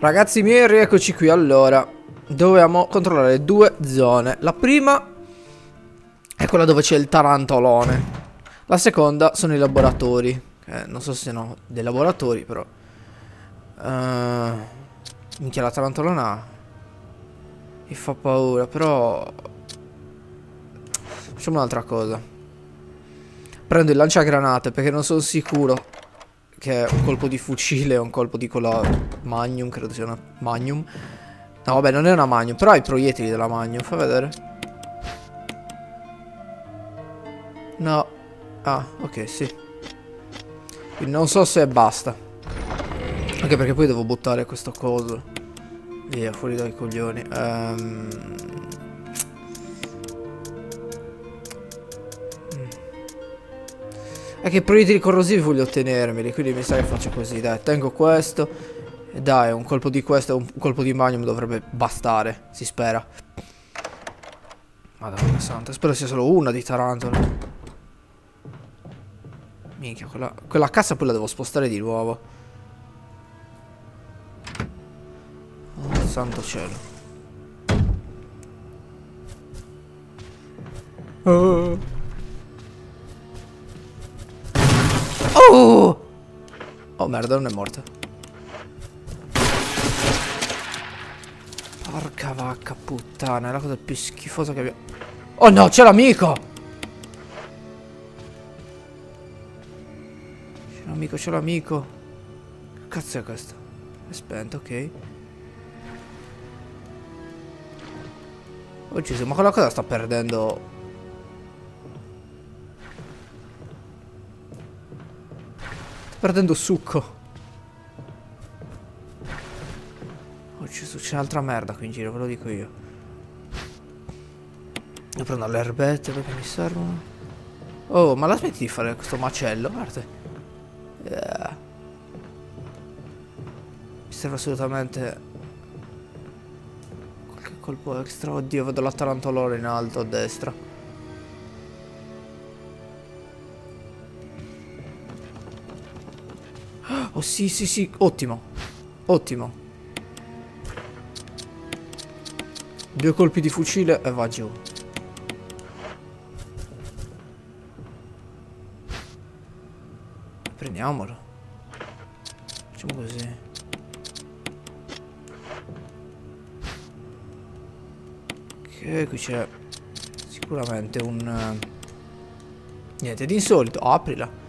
Ragazzi miei, rieccoci qui. Allora, dovevamo controllare due zone. La prima è quella dove c'è il tarantolone. La seconda sono i laboratori. Eh, non so se siano dei laboratori, però. Uh, minchia, la tarantolona mi fa paura, però... Facciamo un'altra cosa. Prendo il lanciagranate perché non sono sicuro che un colpo di fucile un colpo di quella Magnum, credo sia una Magnum. No, vabbè, non è una Magnum, però ha i proiettili della Magnum, fa vedere. No. Ah, ok, sì. Quindi non so se basta. Anche perché poi devo buttare questo coso. Via, fuori dai coglioni. Ehm... È che proiettili corrosivi voglio ottenermeli, quindi mi sa che faccio così, dai, tengo questo. E dai, un colpo di questo e un colpo di magnum dovrebbe bastare, si spera. Madonna santa, spero sia solo una di tarantole. Minchia, quella, quella cassa poi la devo spostare di nuovo. Oh, santo cielo. Oh! Oh merda, non è morta. Porca vacca puttana, è la cosa più schifosa che abbiamo... Oh no, c'è l'amico! C'è l'amico, c'è l'amico. Che cazzo è questo? È spento, ok. Oh Gesù, ma quella cosa sta perdendo perdendo succo. Oh Gesù, c'è altra merda qui in giro, ve lo dico io. Io prendo le erbette perché mi servono. Oh, ma la smetti di fare questo macello, guarda. Yeah. Mi serve assolutamente qualche colpo extra. Oddio, vedo la tarantolora in alto a destra. Oh sì, sì, sì, ottimo. Ottimo. Due colpi di fucile e va giù. Prendiamolo. Facciamo così. Ok, qui c'è sicuramente un... Uh, niente di insolito. Oh, aprila.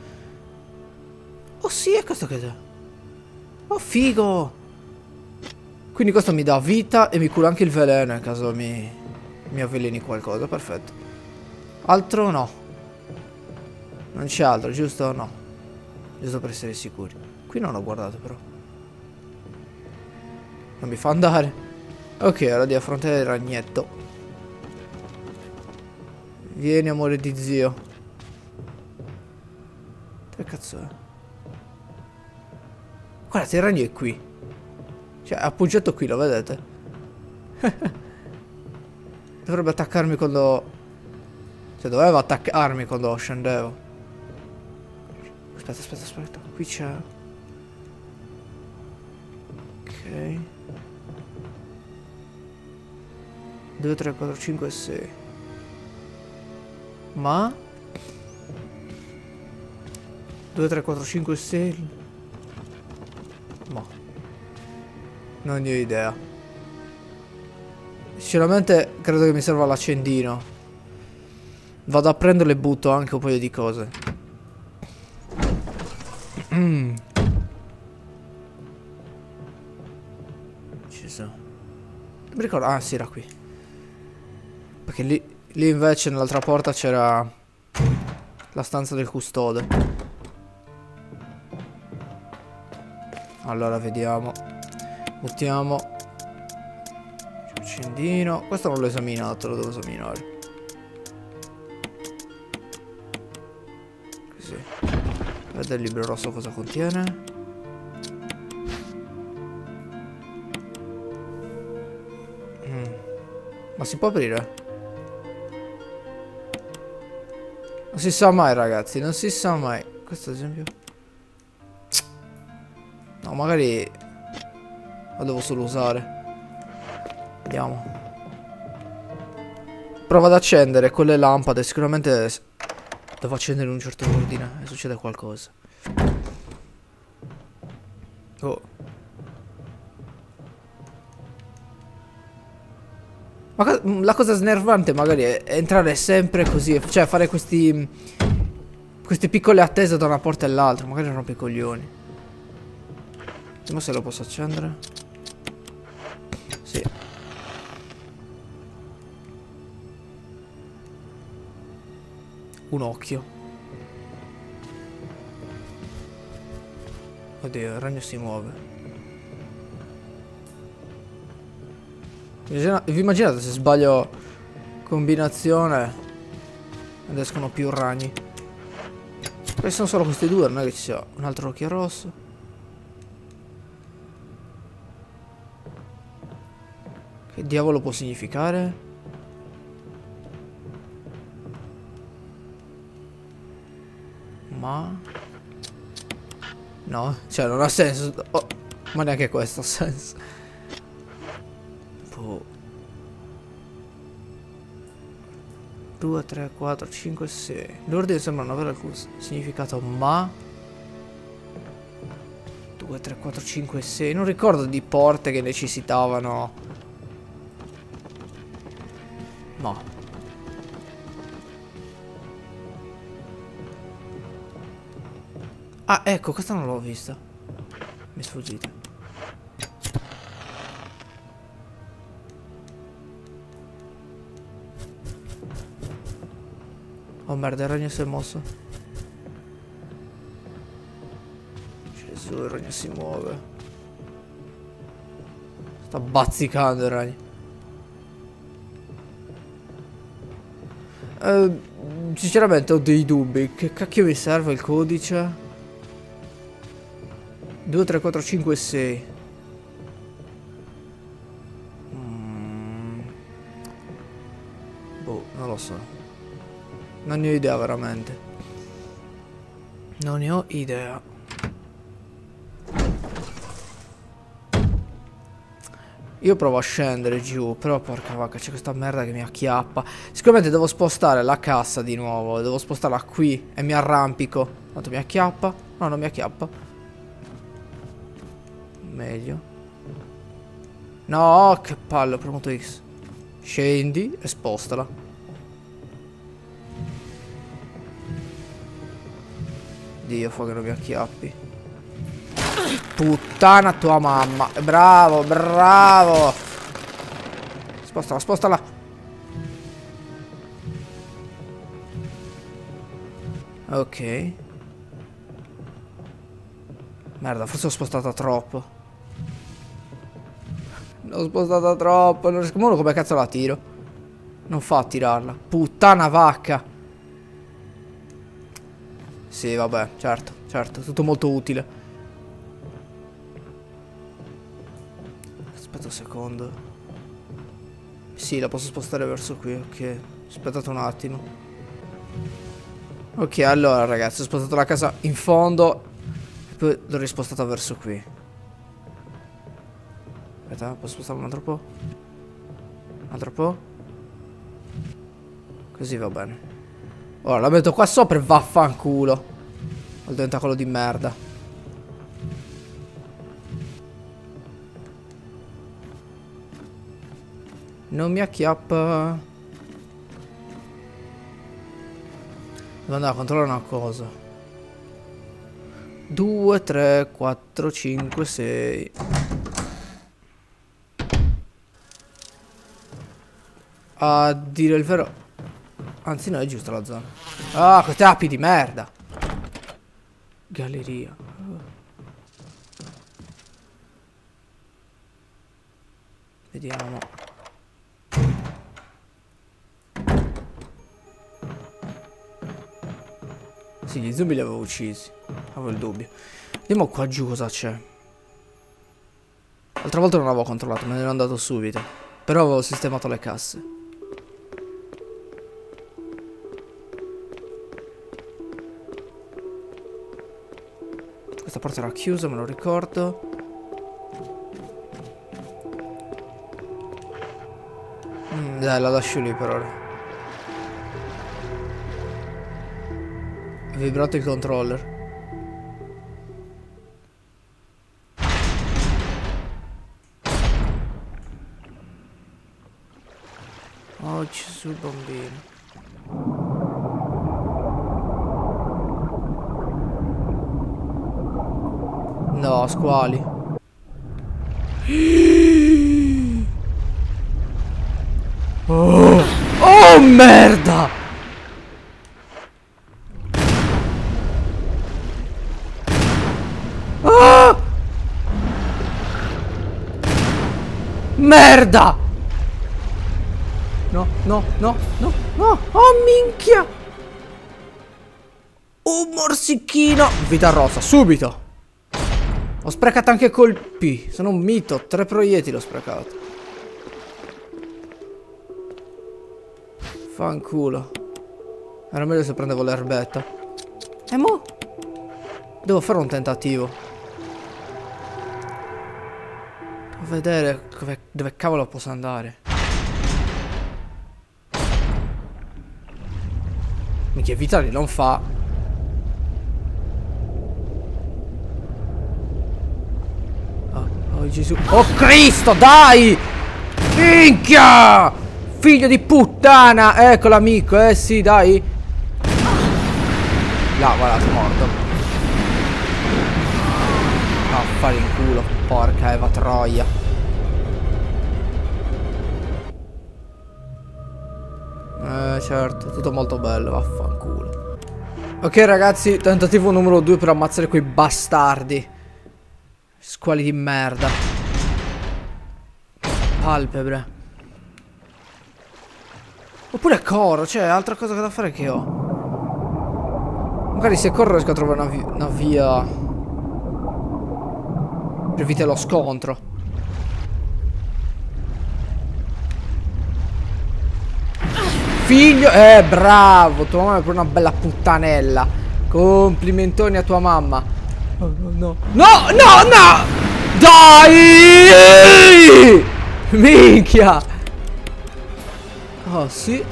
Sì, è questo che c'è. Oh figo. Quindi questo mi dà vita e mi cura anche il veleno in caso mi, mi avveleni qualcosa. Perfetto. Altro no. Non c'è altro, giusto? No. Giusto per essere sicuri. Qui non ho guardato però. Non mi fa andare. Ok, ora di affrontare il ragnetto. Vieni amore di zio. Che cazzo è? Guardate, il ragno è qui. Cioè, è appoggiato qui, lo vedete? Dovrebbe attaccarmi quando... Cioè, doveva attaccarmi quando scendevo. Aspetta, aspetta, aspetta. Qui c'è... Ok. 2, 3, 4, 5 6. Ma... 2, 3, 4, 5 6... Ma. Non ne ho idea. Sinceramente credo che mi serva l'accendino. Vado a prenderlo e butto anche un paio di cose. Mm. Ci sono. Non mi ricordo. Ah, sì, era qui. Perché lì, lì invece nell'altra porta c'era la stanza del custode. Allora vediamo. Buttiamo. Accendino Questo non l'ho esaminato Lo devo esaminare. Così Vede il libro rosso cosa contiene? Mm. Ma si può aprire? Non si sa mai ragazzi Non si sa mai. Questo ad esempio No, magari... La devo solo usare. Vediamo. Prova ad accendere quelle lampade. Sicuramente devo accendere in un certo ordine e succede qualcosa. Oh. Ma la cosa snervante magari è entrare sempre così, cioè fare questi queste piccole attese da una porta all'altra, magari rompe i coglioni. Vediamo se lo posso accendere. Sì. Un occhio. Oddio, il ragno si muove. Vi immaginate se sbaglio combinazione ed escono più ragni? Questi sono solo questi due, non è che ci sia un altro occhio rosso. Diavolo può significare? Ma... No, cioè non ha senso. Oh, ma neanche questo ha senso. 2, 3, 4, 5, 6. L'ordine sembra non avere alcun significato, ma... 2, 3, 4, 5, 6. Non ricordo di porte che necessitavano... Ah, ecco, questa non l'ho vista. Mi è sfuggita. Oh merda, il ragno si è mosso. Gesù, il ragno si muove. Sta bazzicando il ragno. Uh, sinceramente ho dei dubbi. Che cacchio mi serve il codice? 2, 3, 4, 5, 6. Mm. Boh, non lo so. Non ne ho idea veramente. Non ne ho idea. Io provo a scendere giù, però porca vacca, c'è questa merda che mi acchiappa. Sicuramente devo spostare la cassa di nuovo, devo spostarla qui e mi arrampico. Tanto mi acchiappa. No, non mi acchiappa. Meglio. No, che palle, ho premuto X. Scendi e spostala. Dio, fa che non mi acchiappi. Puttana tua mamma. Bravo, bravo. Spostala, spostala. Ok. Merda, forse ho spostata troppo. L'ho spostata troppo. Non riesco... come cazzo la tiro? Non fa a tirarla. Puttana vacca. Sì, vabbè, certo, certo, tutto molto utile. Aspetta un secondo. Sì, la posso spostare verso qui, ok. Aspettate un attimo. Ok, allora ragazzi, ho spostato la casa in fondo e poi l'ho rispostata verso qui. Aspetta, posso spostare un altro po'? Un altro po'? Così va bene. Ora la metto qua sopra e vaffanculo. Al tentacolo di merda. Non mi acchiappa. Devo andare a controllare una cosa. 2, 3, 4, 5, 6. A dire il vero Anzi no, è giusta la zona. Ah, queste api di merda. Galleria. Vediamo. Sì, gli zombie li avevo uccisi. Avevo il dubbio. Vediamo qua giù cosa c'è. L'altra volta non avevo controllato, me ne ero andato subito. Però avevo sistemato le casse. porta era chiusa, me lo ricordo. Mm, dai, la lascio lì per ora. Vibrato il controller. Oh, Gesù bambino. No, squali. Oh, oh merda! Ah! Merda! No, no, no, no, no! Oh minchia! Un morsichino! Vita rossa, subito! Ho sprecato anche colpi. Sono un mito. Tre proiettili ho sprecato. Fanculo. Era meglio se prendevo l'erbetta. E mo? Devo fare un tentativo. Devo vedere dove, dove cavolo posso andare. Minchia, Vitali non fa. Oh, Gesù. Oh Cristo, dai! Minchia! Figlio di puttana! Ecco l'amico, eh sì, dai. Là, guarda, è morto. A fare in culo, porca Eva Troia. Eh, certo, tutto molto bello, vaffanculo. Ok ragazzi, tentativo numero 2 per ammazzare quei bastardi. Squali di merda. Palpebre. Oppure corro, cioè altra cosa da fare che ho. Magari se corro riesco a trovare una, vi una via per evitare lo scontro. Figlio, eh bravo, tua mamma è proprio una bella puttanella. Complimentoni a tua mamma. No, no, no, no! Dai! Minchia! Oh, sì.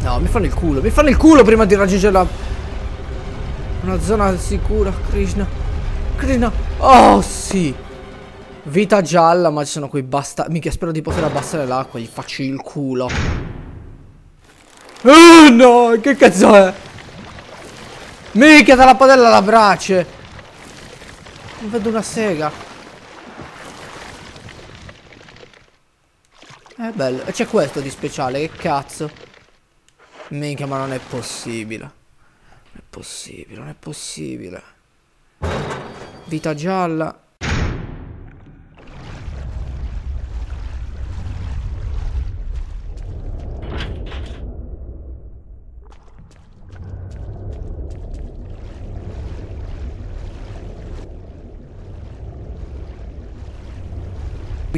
No, mi fanno il culo. Mi fanno il culo prima di raggiungere la... Una zona sicura, Krishna. Krishna. Oh, sì. Vita gialla, ma ci sono quei basta... Mica, spero di poter abbassare l'acqua. Gli faccio il culo. Oh, no, che cazzo è? Mica dalla padella alla brace. Non vedo una sega. È bello. E c'è questo di speciale, che cazzo. Minchia, ma non è possibile. Non è possibile, non è possibile. Vita gialla.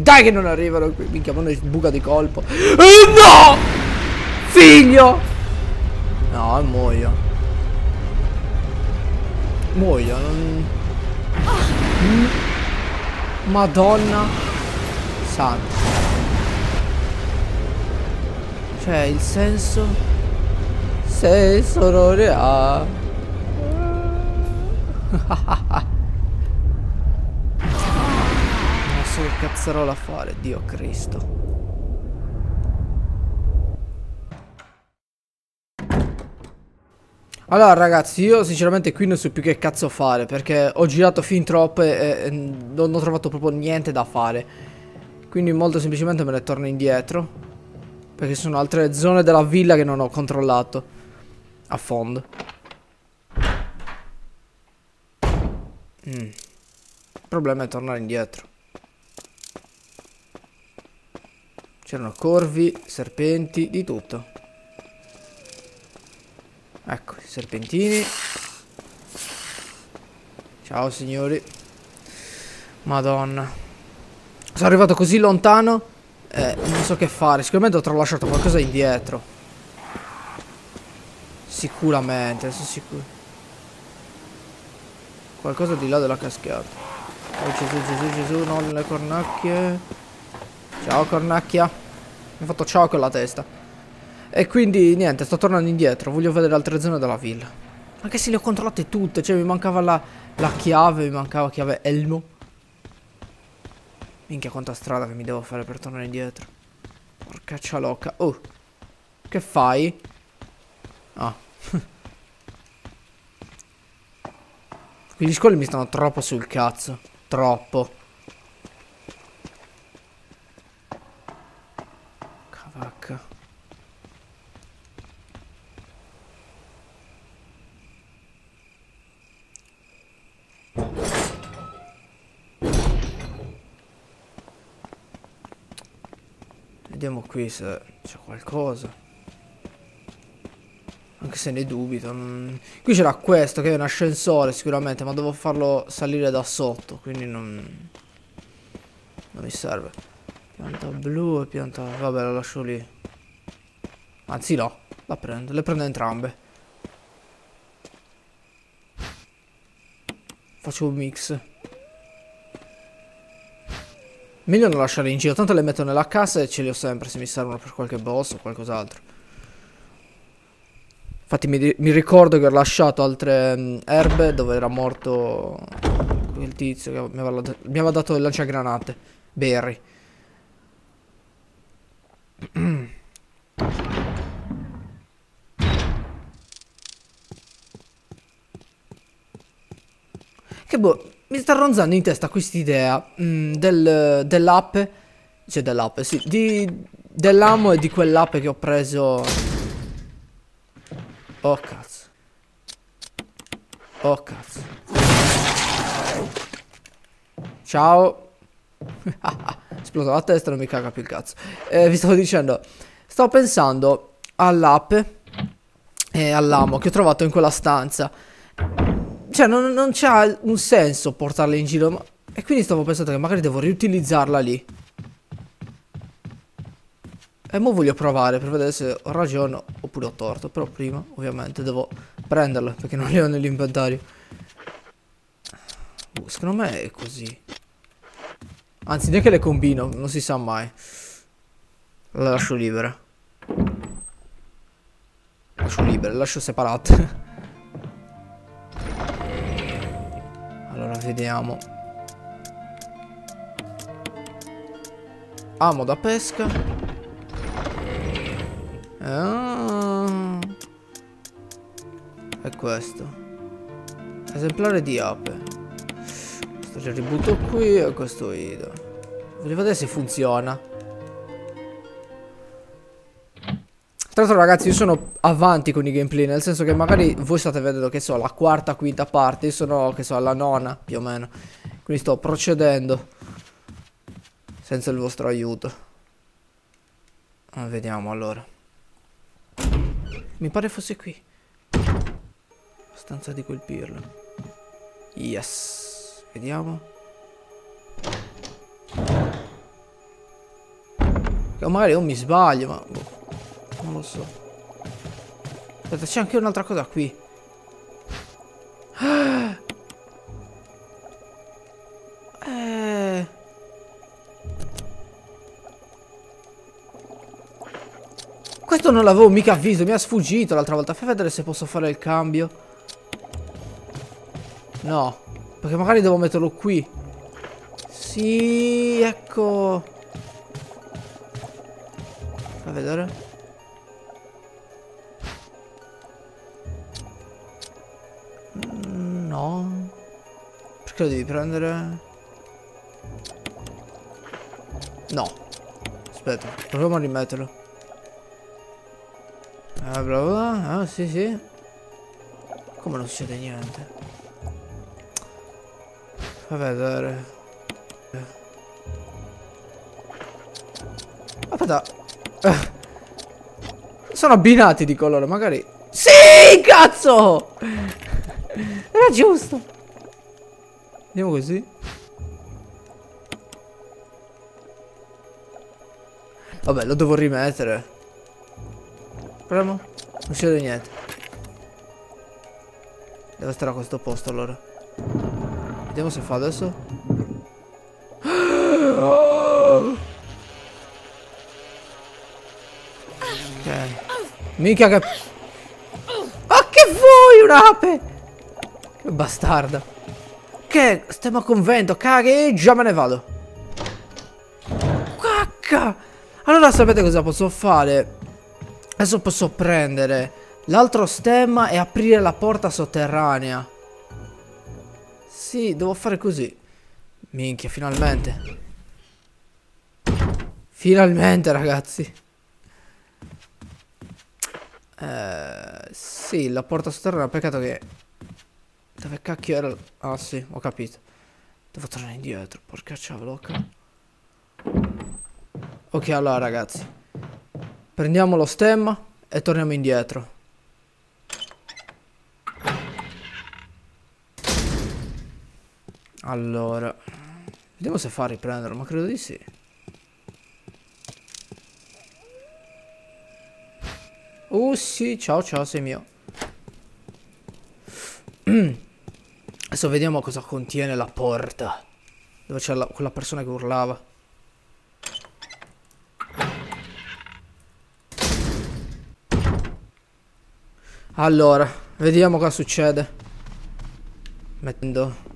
Dai che non arrivano qui. Minchia, ma buca di colpo. Eh, no! Figlio! No, muoio. Muoio, non... Madonna Santa. Cioè, il senso... Senso non ne cazzarola fare, Dio Cristo. Allora ragazzi io sinceramente qui non so più che cazzo fare Perché ho girato fin troppo e, non ho trovato proprio niente da fare Quindi molto semplicemente me ne torno indietro Perché sono altre zone della villa che non ho controllato A fondo mm. Il problema è tornare indietro C'erano corvi, serpenti, di tutto. Ecco, i serpentini. Ciao signori. Madonna. Sono arrivato così lontano. Eh, non so che fare. Sicuramente ho tralasciato qualcosa indietro. Sicuramente, sono sicuro. Qualcosa di là della cascata. Oh Gesù, Gesù, Gesù, no, le cornacchie. Ciao cornacchia. Mi ha fatto ciao con la testa. E quindi niente, sto tornando indietro. Voglio vedere altre zone della villa. Anche se le ho controllate tutte. Cioè mi mancava la, la chiave, mi mancava chiave elmo. Minchia quanta strada che mi devo fare per tornare indietro. Porca cialocca. Oh. Che fai? Ah. Quegli scoli mi stanno troppo sul cazzo. Troppo. Cavacca. Vediamo qui c'è qualcosa. Anche se ne dubito. Non... Qui c'era questo che è un ascensore sicuramente, ma devo farlo salire da sotto, quindi non... Non mi serve. Pianta blu e pianta... Vabbè, la lascio lì. Anzi no, la prendo. Le prendo entrambe. Faccio un mix. Meglio non lasciare in giro, tanto le metto nella cassa e ce li ho sempre se mi servono per qualche boss o qualcos'altro. Infatti mi, mi, ricordo che ho lasciato altre um, erbe dove era morto quel tizio che mi aveva, mi aveva dato il lanciagranate. Berry. Che boh, mi sta ronzando in testa quest'idea mm, del, dell'app, cioè dell'app, sì, di, dell'amo e di quell'app che ho preso Oh cazzo. Oh cazzo. Ciao. Esploso la testa, non mi caga più il cazzo. Eh, vi stavo dicendo, sto pensando all'app e all'amo che ho trovato in quella stanza. Cioè, non, non c'ha un senso portarla in giro. Ma... E quindi stavo pensando che magari devo riutilizzarla lì. E mo voglio provare per vedere se ho ragione oppure ho torto. Però prima, ovviamente, devo prenderlo perché non le ho nell'inventario. Uh, secondo me è così. Anzi, neanche le combino, non si sa mai. Le lascio libere. Lascio libere, le lascio separate. Vediamo. Amo da pesca. Ah. Questo. Esemplare di ape. Questo ce ributto qui e questo io. Voglio vedere se funziona. Tra l'altro ragazzi io sono avanti con i gameplay Nel senso che magari voi state vedendo che so la quarta, quinta parte Io sono che so alla nona più o meno Quindi sto procedendo Senza il vostro aiuto ah, Vediamo allora mi pare fosse qui. Stanza di quel pirlo. Yes. Vediamo. Magari io mi sbaglio, ma... Boh, non lo so. Aspetta, c'è anche un'altra cosa qui. Ah! Questo non l'avevo mica visto, mi ha sfuggito l'altra volta. Fai vedere se posso fare il cambio. No, perché magari devo metterlo qui. Sì, ecco. Fai vedere. Perché lo devi prendere? No. Aspetta, proviamo a rimetterlo. Ah, bravo. Ah, sì, sì. Come non succede niente? Fa vedere. Aspetta. Eh. Sono abbinati di colore, magari. Sì, cazzo! Era giusto. Andiamo così. Vabbè, lo devo rimettere. Proviamo. Non succede niente. Deve stare a questo posto allora. Vediamo se fa adesso. Mica che... Ma che vuoi un'ape? Che bastarda. Che stiamo a convento, già me ne vado. Cacca! Allora sapete cosa posso fare? Adesso posso prendere l'altro stemma e aprire la porta sotterranea. Sì, devo fare così. Minchia, finalmente. Finalmente, ragazzi. Eh, sì, la porta sotterranea, peccato che... Dove cacchio era... Ah sì, ho capito. Devo tornare indietro, porca ciavoloca. Ok, allora ragazzi. Prendiamo lo stemma e torniamo indietro. Allora. Vediamo se fa riprenderlo, ma credo di sì. Oh sì, ciao ciao, sei mio. Adesso vediamo cosa contiene la porta. Dove c'è quella persona che urlava. Allora, vediamo cosa succede. Mettendo...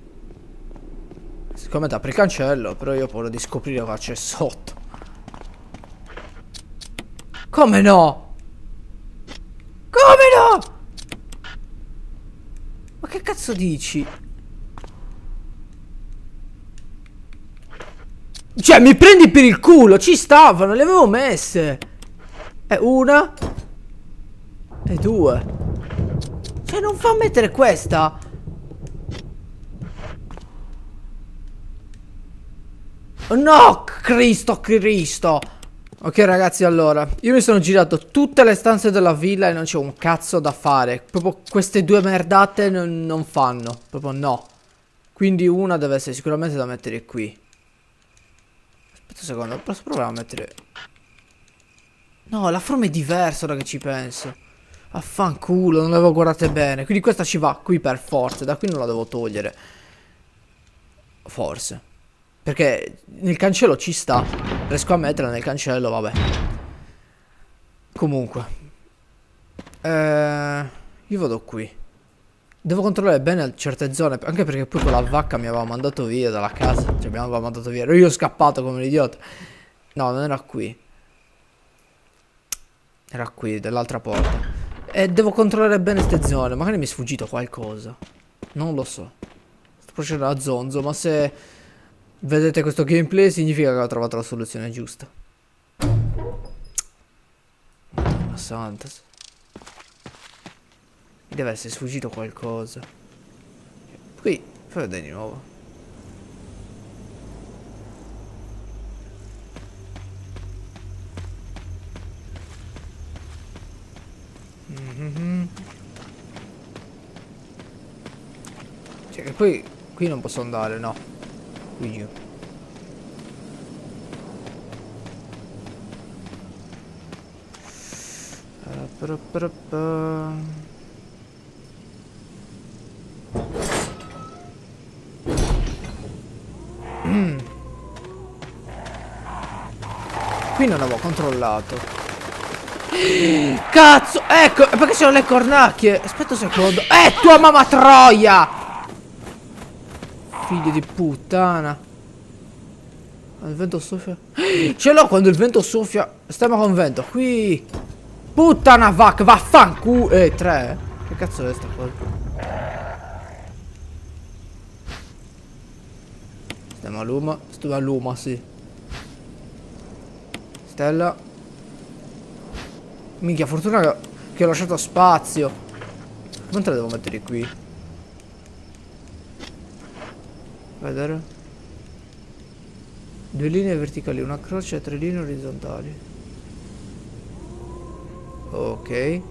Siccome apri il cancello, però io ho di scoprire cosa c'è sotto. Come no? Come no? Ma che cazzo dici? Cioè, mi prendi per il culo, ci stavano, le avevo messe. E una. E due. Cioè, non fa mettere questa. No, Cristo, Cristo. Ok ragazzi allora Io mi sono girato tutte le stanze della villa E non c'è un cazzo da fare Proprio queste due merdate non fanno Proprio no Quindi una deve essere sicuramente da mettere qui Aspetta un secondo Posso provare a mettere No la forma è diversa ora che ci penso Affanculo non l'avevo guardate bene Quindi questa ci va qui per forza Da qui non la devo togliere Forse perché nel cancello ci sta. Riesco a metterla nel cancello, vabbè. Comunque. Eh, io vado qui. Devo controllare bene certe zone. Anche perché poi quella vacca mi aveva mandato via dalla casa. Cioè mi aveva mandato via. Io scappato come un idiota. No, non era qui. Era qui, dell'altra porta. E devo controllare bene queste zone. Magari mi è sfuggito qualcosa. Non lo so. Sto procedendo a zonzo, ma se vedete questo gameplay significa che ho trovato la soluzione giusta. Madonna santa. Deve essere sfuggito qualcosa. Qui, fai di nuovo. Mm. Cioè che poi qui non posso andare, no qui giù mm. Qui non avevo controllato Cazzo Ecco Perché sono le cornacchie Aspetta un secondo Eh tua mamma troia Figlio di puttana. Il vento soffia. Ce l'ho quando il vento soffia. Stiamo con vento. Qui. Puttana vacca. Vaffanculo. Eh, tre. Che cazzo è sta cosa? Stiamo a luma. Stiamo a luma, sì. Stella. Minchia, fortuna che ho lasciato spazio. Quanto le devo mettere qui? Vedere. Due linee verticali, una croce e tre linee orizzontali. Ok.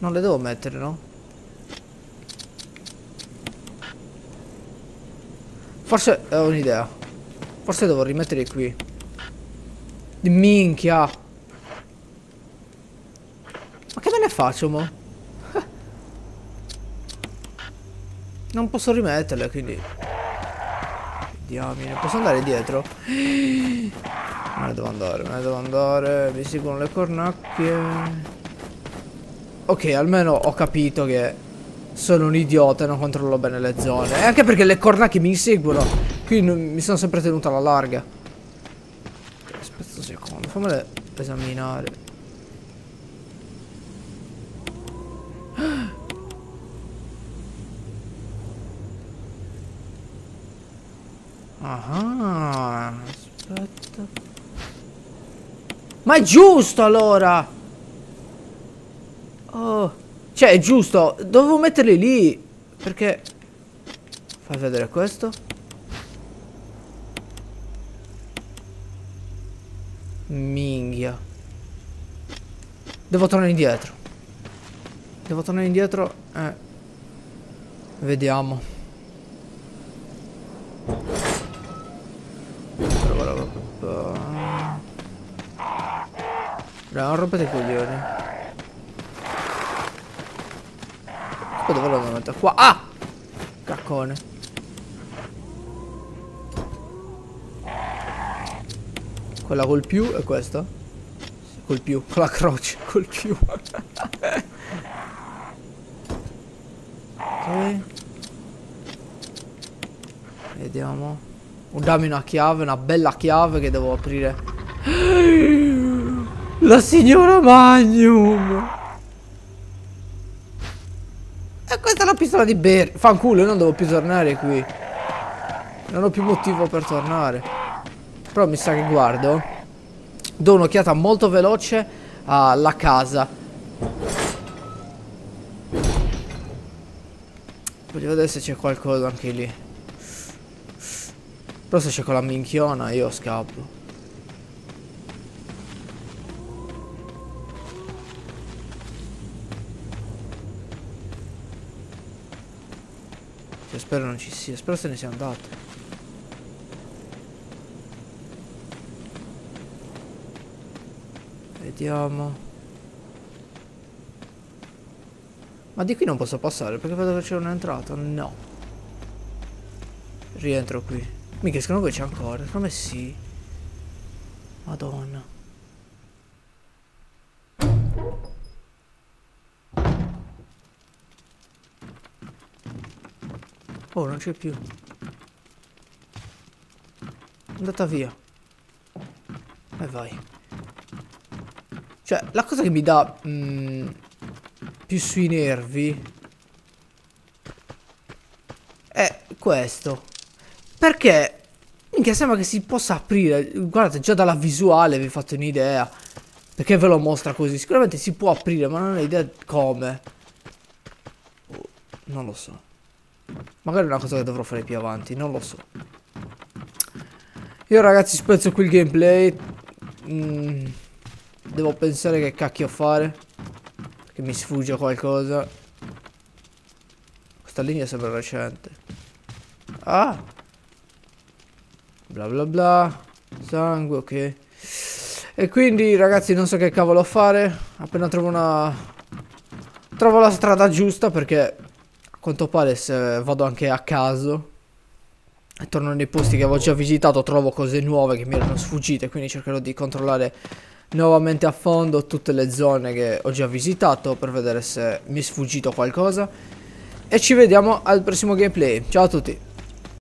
Non le devo mettere, no? Forse ho un'idea. Forse devo rimettere qui. Minchia. Ma che me ne faccio, mo'? Non posso rimetterle, quindi... Diamine, posso andare dietro? Me ne devo andare, me ne devo andare. Mi seguono le cornacchie. Ok, almeno ho capito che sono un idiota e non controllo bene le zone. E anche perché le cornacchie mi inseguono. Quindi mi sono sempre tenuto alla larga. Aspetta un secondo, fammele esaminare. Ah, aspetta. Ma è giusto allora! Oh, cioè è giusto, dovevo metterli lì. Perché... Fai vedere questo. Devo tornare indietro. Devo tornare indietro. Eh. Vediamo. Non rompete i coglioni. Poi dove l'ho mettere? Qua. Ah! Caccone. Quella col più e questa? Col più, con la croce, col più. ok. Vediamo. Oh, dammi una chiave, una bella chiave che devo aprire. La signora Magnum. E questa è la pistola di Bear. Fanculo, io non devo più tornare qui. Non ho più motivo per tornare. Però mi sa che guardo. Do un'occhiata molto veloce alla casa. Voglio vedere se c'è qualcosa anche lì. Però se c'è quella minchiona io scappo. Cioè, spero non ci sia. Spero se ne sia andato. Vediamo. Ma di qui non posso passare perché vedo che c'è un'entrata. No. Rientro qui. Mica secondo voi c'è ancora. Come sì. Madonna. Oh, non c'è più. È andata via. E vai. Cioè, la cosa che mi dà mm, più sui nervi è questo. Perché minchia sembra che si possa aprire. Guardate, già dalla visuale vi fate un'idea. Perché ve lo mostra così? Sicuramente si può aprire, ma non ho idea come. Oh, non lo so. Magari è una cosa che dovrò fare più avanti, non lo so. Io ragazzi spezzo qui il gameplay. Mm, devo pensare che cacchio fare. Che mi sfugge qualcosa. Questa linea sembra recente. Ah! Bla bla bla. Sangue, ok. E quindi ragazzi non so che cavolo fare. Appena trovo una... Trovo la strada giusta perché quanto pare se vado anche a caso e torno nei posti che avevo già visitato trovo cose nuove che mi erano sfuggite quindi cercherò di controllare nuovamente a fondo tutte le zone che ho già visitato per vedere se mi è sfuggito qualcosa. E ci vediamo al prossimo gameplay. Ciao a tutti